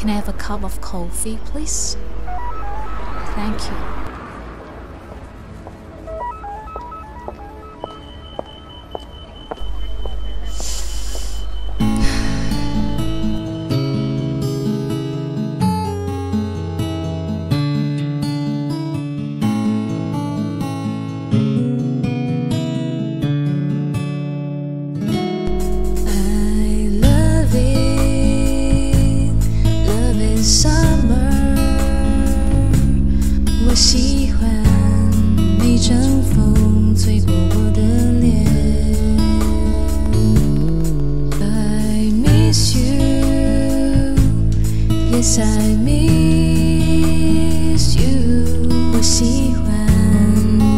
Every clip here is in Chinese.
Can I have a cup of coffee, please? Thank you. 喜欢每阵风吹过我的脸。I miss you, yes I miss you。我喜欢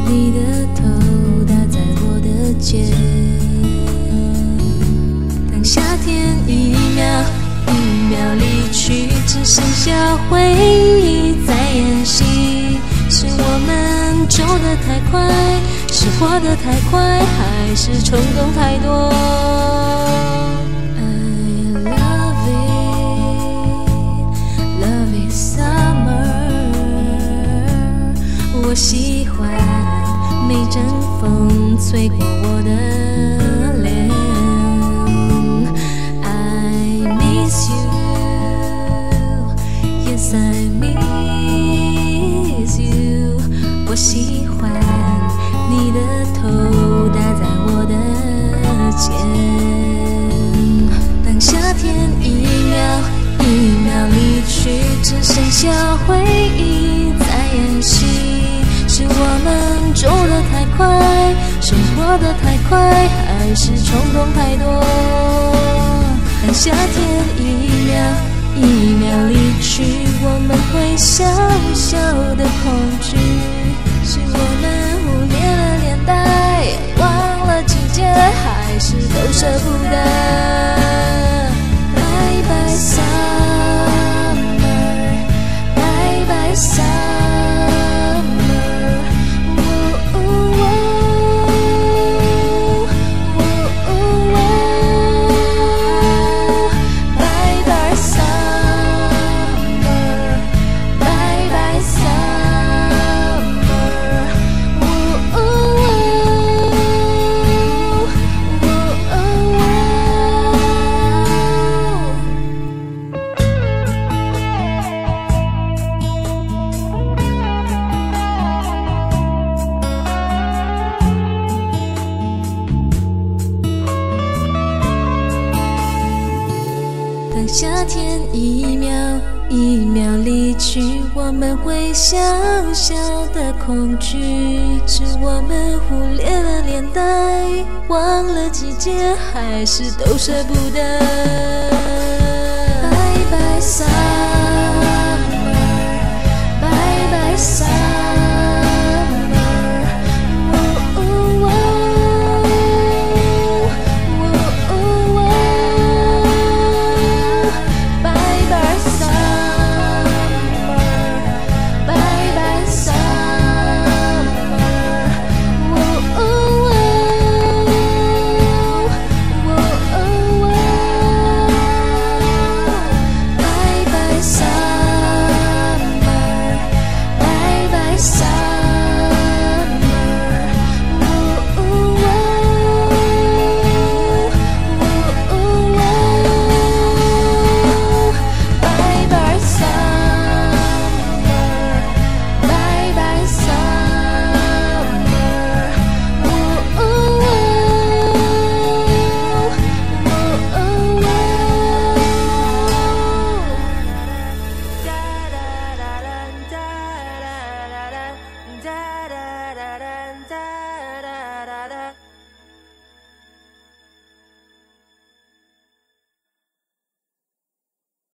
你的头搭在我的肩。当夏天一秒一秒离去，只剩下回忆在演戏。是我们走得太快，是活得太快，还是冲动太多？I love it, love is summer。我喜欢每阵风吹过我的剩下回忆在演戏。是我们走得太快，生活得太快，还是冲动太多？当夏天一秒一秒离去，我们会小小的恐惧，是我们无当夏天一秒一秒离去，我们会小小的恐惧，是我们忽略了年代，忘了季节，还是都舍不得。